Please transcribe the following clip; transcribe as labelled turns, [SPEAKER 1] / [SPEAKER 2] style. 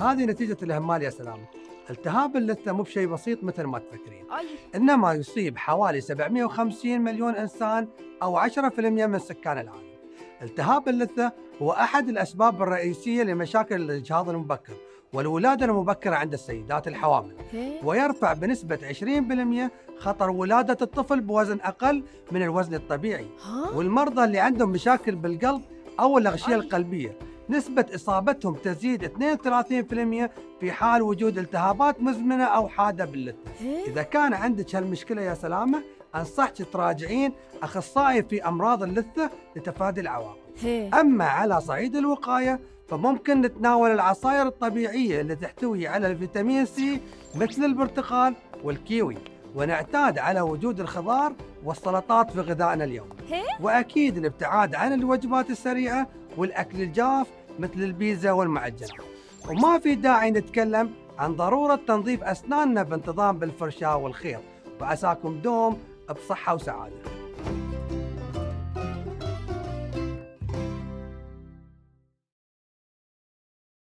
[SPEAKER 1] هذه نتيجة الإهمال يا سلام. التهاب اللثة مو بشيء بسيط مثل ما تفكرين. إنما يصيب حوالي 750 مليون إنسان أو 10% من سكان العالم. التهاب اللثة هو أحد الأسباب الرئيسية لمشاكل الإجهاض المبكر والولادة المبكرة عند السيدات الحوامل. ويرفع بنسبة 20% خطر ولادة الطفل بوزن أقل من الوزن الطبيعي. والمرضى اللي عندهم مشاكل بالقلب أو الأغشية. القلبية نسبة إصابتهم تزيد 32% في حال وجود التهابات مزمنة أو حادة باللثة.
[SPEAKER 2] هيك
[SPEAKER 1] إذا كان عندك هالمشكلة يا سلامة أنصحك تراجعين أخصائي في أمراض اللثة لتفادي العواقب
[SPEAKER 2] هيك
[SPEAKER 1] أما على صعيد الوقاية فممكن نتناول العصائر الطبيعية اللي تحتوي على الفيتامين سي مثل البرتقال والكيوي ونعتاد على وجود الخضار والسلطات في غذائنا اليومي
[SPEAKER 2] هيك
[SPEAKER 1] وأكيد الابتعاد عن الوجبات السريعة والأكل الجاف مثل البيتزا والمعجنات. وما في داعي نتكلم عن ضرورة تنظيف أسناننا بانتظام بالفرشاة والخيط. وعساكم دوم بصحة وسعادة.